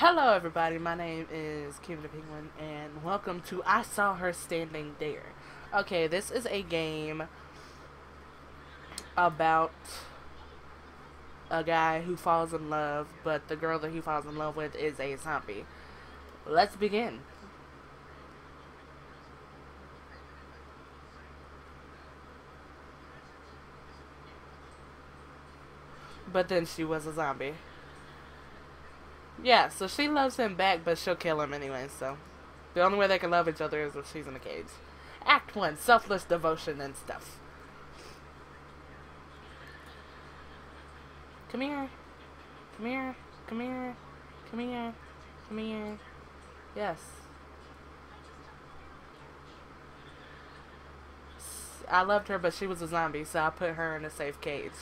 Hello everybody, my name is Kim the Penguin and welcome to I Saw Her Standing There. Okay, this is a game about a guy who falls in love, but the girl that he falls in love with is a zombie. Let's begin. But then she was a zombie. Yeah, so she loves him back, but she'll kill him anyway, so. The only way they can love each other is if she's in a cage. Act 1, selfless devotion and stuff. Come here. Come here. Come here. Come here. Come here. Yes. I loved her, but she was a zombie, so I put her in a safe cage.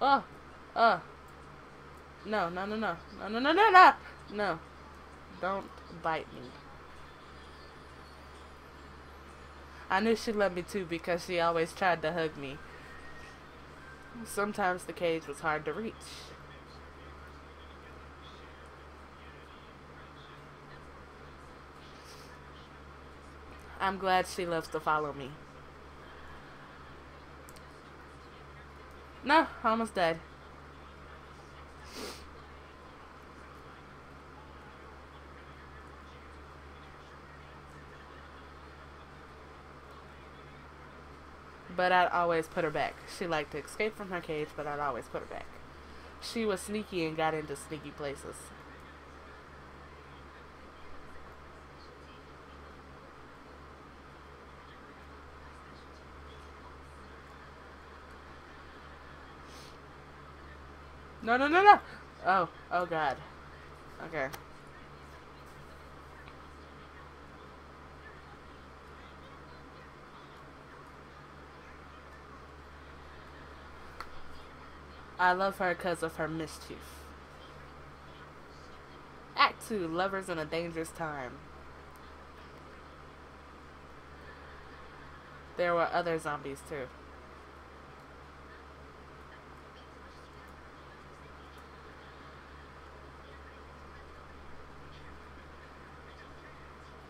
Oh, oh. No, no, no, no. No, no, no, no, no. No. Don't bite me. I knew she loved me too because she always tried to hug me. Sometimes the cage was hard to reach. I'm glad she loves to follow me. No, almost dead. But I'd always put her back. She liked to escape from her cage, but I'd always put her back. She was sneaky and got into sneaky places. No, no, no, no! Oh, oh god. Okay. I love her because of her mischief. Act 2, Lovers in a Dangerous Time. There were other zombies too.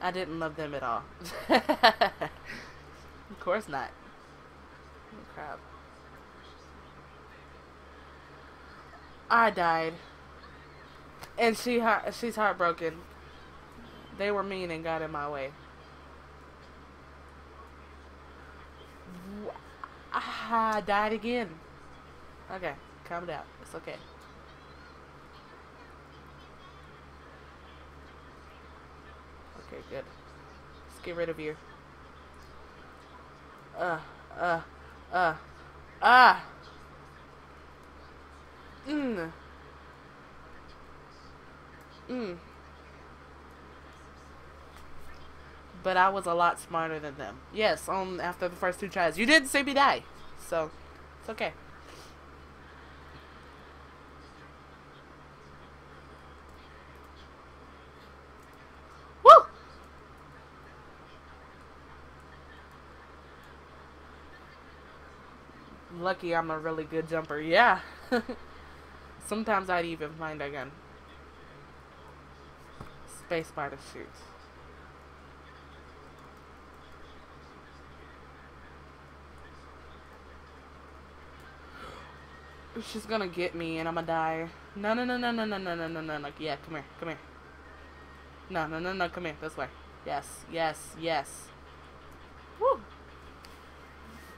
I didn't love them at all. of course not. Oh, crap. I died. And she she's heartbroken. They were mean and got in my way. I died again. Okay, calm down. It's okay. Okay, good. Let's get rid of you. Uh, uh, uh, ah! Mmm. Mmm. But I was a lot smarter than them. Yes, on after the first two tries. You didn't see me die. So, it's okay. lucky I'm a really good jumper. Yeah. Sometimes I'd even find a gun. Spacebar to shoot. She's gonna get me and I'm gonna die. No, no, no, no, no, no, no, no, no, no, no. Yeah, come here, come here. No, no, no, no, come here, this way. Yes, yes, yes. Woo!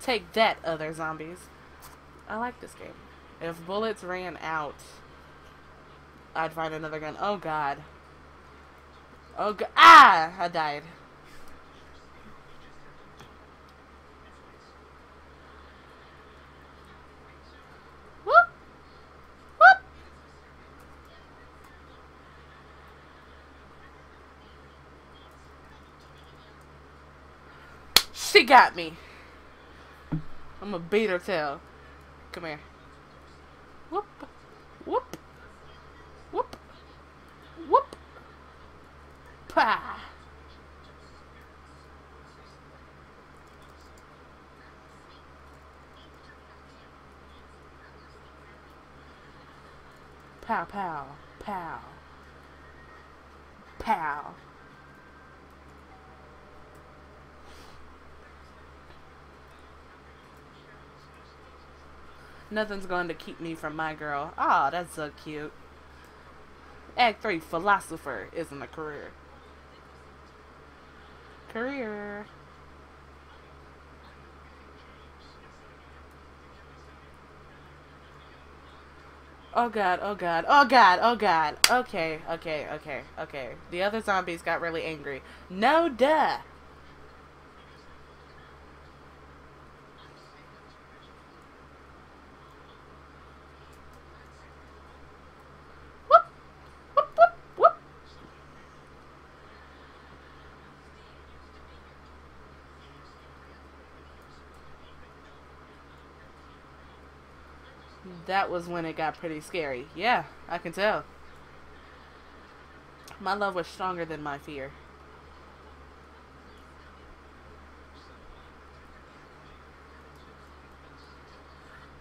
Take that, other zombies. I like this game. If bullets ran out, I'd find another gun. Oh god. Oh god. Ah! I died. She got me. I'm gonna beat her tail. Come here. Whoop. Whoop. Whoop. Whoop. Pa. Pow, pow, pow. Pow. Nothing's going to keep me from my girl. Oh, that's so cute. Act 3, Philosopher isn't a career. Career. Oh god, oh god, oh god, oh god. Okay, okay, okay, okay. The other zombies got really angry. No duh! Whoop, whoop, whoop, whoop. That was when it got pretty scary. Yeah, I can tell. My love was stronger than my fear.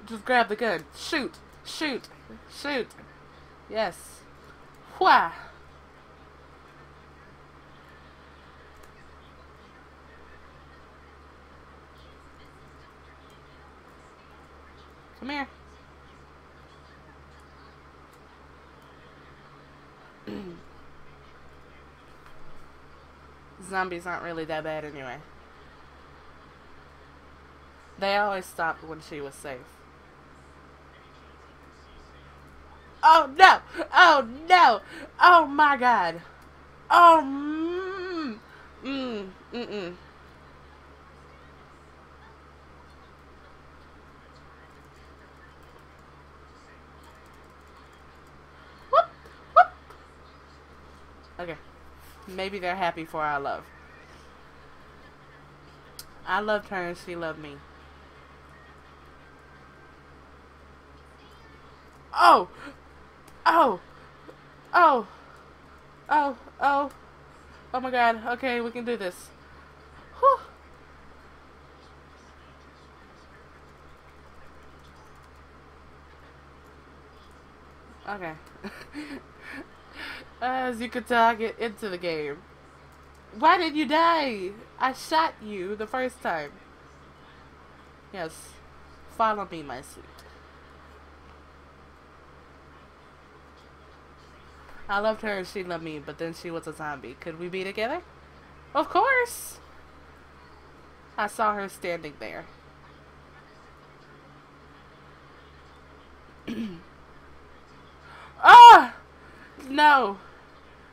Just grab the gun. Shoot! Shoot! Shoot! Yes. Wha! Come here. Zombies aren't really that bad anyway. They always stopped when she was safe. Oh no! Oh no! Oh my god! Oh mmm! Mmm! Mm mm. Whoop! Whoop! Okay. Maybe they're happy for our love. I loved her and she loved me. Oh! Oh! Oh! Oh! Oh! Oh my god. Okay, we can do this. Whew. Okay. As you can tell, I get into the game. Why did you die? I shot you the first time. Yes. Follow me, my sweet. I loved her and she loved me, but then she was a zombie. Could we be together? Of course! I saw her standing there. ah! No!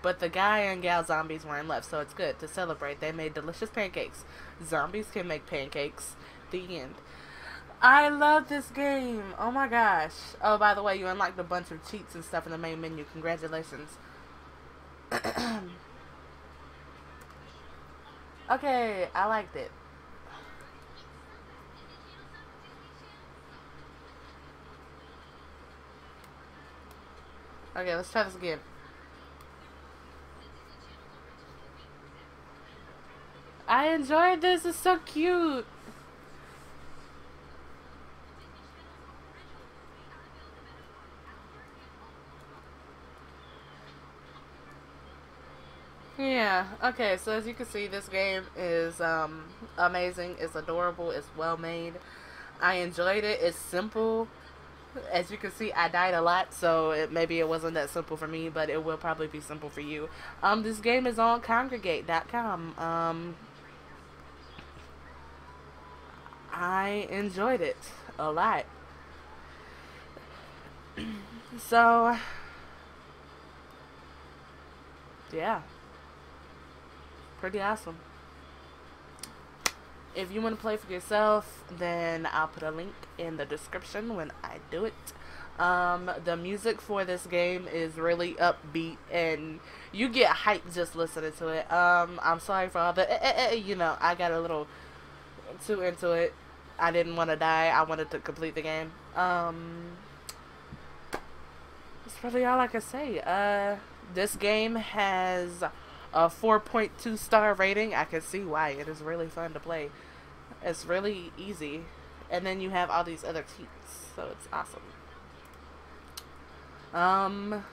But the guy and gal zombies weren't left, so it's good to celebrate. They made delicious pancakes. Zombies can make pancakes. The end. I love this game. Oh my gosh. Oh, by the way, you unlocked a bunch of cheats and stuff in the main menu. Congratulations. okay, I liked it. Okay, let's try this again. I enjoyed this. It's so cute. Yeah, okay, so as you can see, this game is um, amazing. It's adorable. It's well made. I enjoyed it. It's simple. As you can see, I died a lot, so it, maybe it wasn't that simple for me, but it will probably be simple for you. Um, this game is on Kongregate.com. Um, I enjoyed it a lot. so, yeah. Pretty awesome. If you want to play for yourself, then I'll put a link in the description when I do it. Um, the music for this game is really upbeat, and you get hyped just listening to it. Um, I'm sorry for all the, eh, eh, eh, you know, I got a little too into it. I didn't want to die. I wanted to complete the game. Um, that's really all I can say. Uh, this game has a 4.2 star rating. I can see why. It is really fun to play. It's really easy. And then you have all these other cheats, so it's awesome. Um.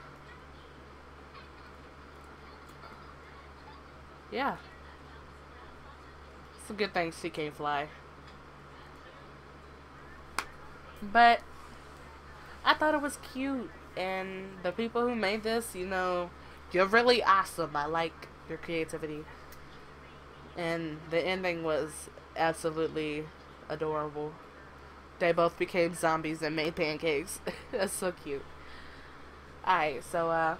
Yeah. It's a good thing she can't fly. But I thought it was cute, and the people who made this, you know, you're really awesome. I like your creativity. And the ending was absolutely adorable. They both became zombies and made pancakes. That's so cute. Alright, so uh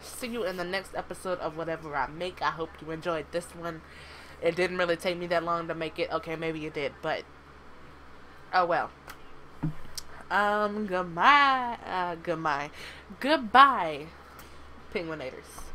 see you in the next episode of whatever I make. I hope you enjoyed this one. It didn't really take me that long to make it. Okay, maybe it did, but oh well. Um, goodbye. Uh, goodbye. Goodbye, Penguinators.